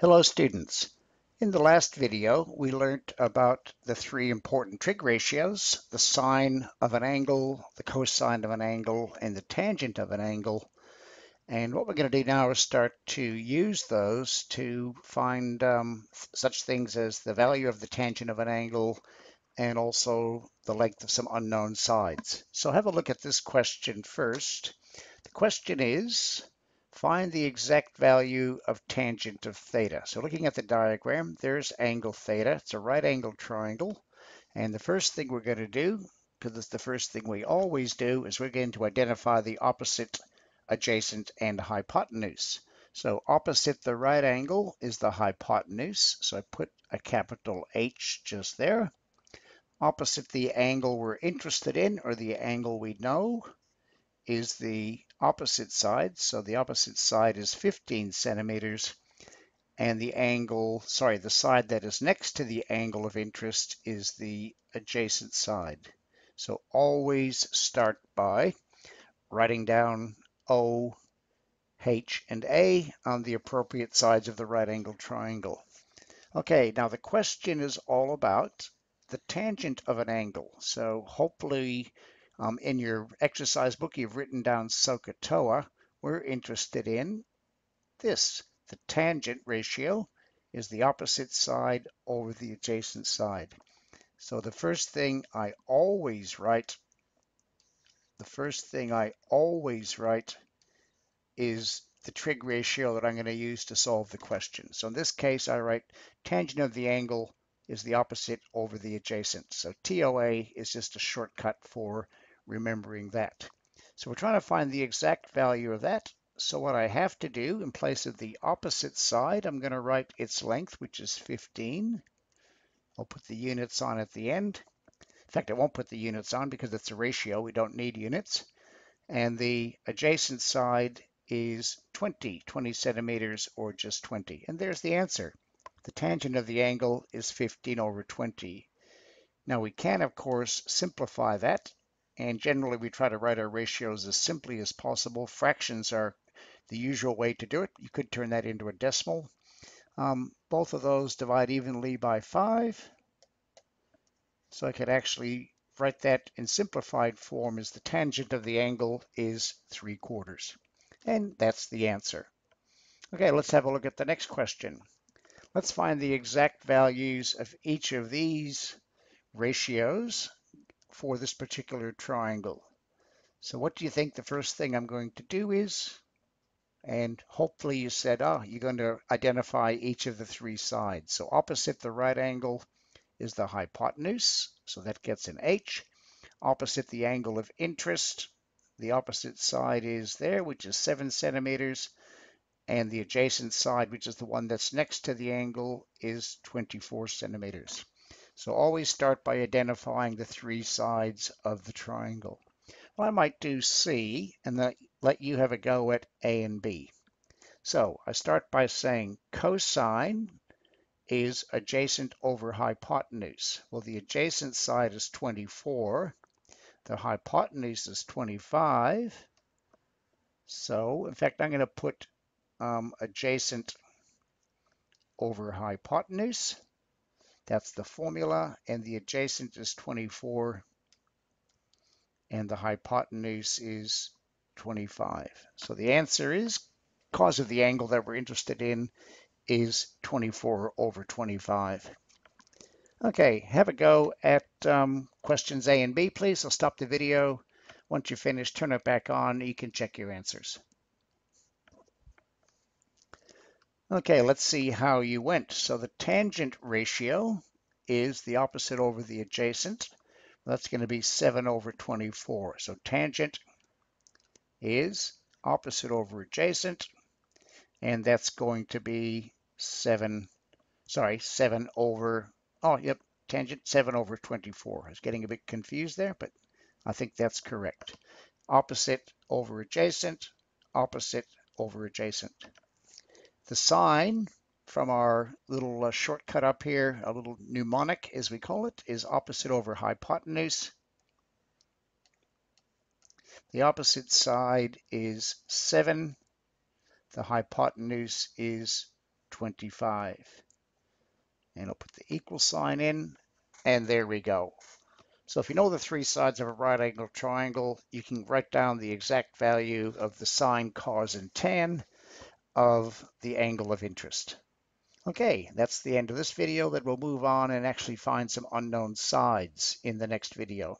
Hello students. In the last video, we learned about the three important trig ratios, the sine of an angle, the cosine of an angle, and the tangent of an angle. And what we're going to do now is start to use those to find um, such things as the value of the tangent of an angle and also the length of some unknown sides. So have a look at this question first. The question is, Find the exact value of tangent of theta. So looking at the diagram, there's angle theta. It's a right angle triangle. And the first thing we're going to do, because it's the first thing we always do, is we're going to identify the opposite, adjacent, and hypotenuse. So opposite the right angle is the hypotenuse. So I put a capital H just there. Opposite the angle we're interested in, or the angle we know, is the opposite side. So the opposite side is 15 centimeters and the angle, sorry, the side that is next to the angle of interest is the adjacent side. So always start by writing down O, H, and A on the appropriate sides of the right angle triangle. Okay, now the question is all about the tangent of an angle. So hopefully um, in your exercise book, you've written down SOHCAHTOA. We're interested in this. The tangent ratio is the opposite side over the adjacent side. So the first thing I always write, the first thing I always write is the trig ratio that I'm going to use to solve the question. So in this case, I write tangent of the angle is the opposite over the adjacent. So TOA is just a shortcut for remembering that. So we're trying to find the exact value of that. So what I have to do in place of the opposite side, I'm going to write its length, which is 15. I'll put the units on at the end. In fact, I won't put the units on because it's a ratio. We don't need units. And the adjacent side is 20, 20 centimeters or just 20. And there's the answer. The tangent of the angle is 15 over 20. Now we can, of course, simplify that and generally, we try to write our ratios as simply as possible. Fractions are the usual way to do it. You could turn that into a decimal. Um, both of those divide evenly by 5. So I could actually write that in simplified form as the tangent of the angle is 3 quarters. And that's the answer. Okay, let's have a look at the next question. Let's find the exact values of each of these ratios for this particular triangle. So what do you think the first thing I'm going to do is? And hopefully you said, oh, you're going to identify each of the three sides. So opposite the right angle is the hypotenuse. So that gets an H. Opposite the angle of interest, the opposite side is there, which is seven centimeters. And the adjacent side, which is the one that's next to the angle, is 24 centimeters. So always start by identifying the three sides of the triangle. Well, I might do C and then let you have a go at A and B. So I start by saying cosine is adjacent over hypotenuse. Well, the adjacent side is 24. The hypotenuse is 25. So, in fact, I'm going to put um, adjacent over hypotenuse. That's the formula, and the adjacent is 24, and the hypotenuse is 25. So the answer is, cos of the angle that we're interested in is 24 over 25. Okay, have a go at um, questions A and B, please. I'll stop the video. Once you're finished, turn it back on. You can check your answers. Okay, let's see how you went. So the tangent ratio is the opposite over the adjacent. That's going to be 7 over 24. So tangent is opposite over adjacent, and that's going to be 7, sorry, 7 over, oh, yep, tangent 7 over 24. I was getting a bit confused there, but I think that's correct. Opposite over adjacent, opposite over adjacent. The sine from our little uh, shortcut up here, a little mnemonic as we call it, is opposite over hypotenuse. The opposite side is 7. The hypotenuse is 25. And I'll put the equal sign in, and there we go. So if you know the three sides of a right angle triangle, you can write down the exact value of the sine, cos, and tan of the angle of interest. Okay, that's the end of this video. Then we'll move on and actually find some unknown sides in the next video.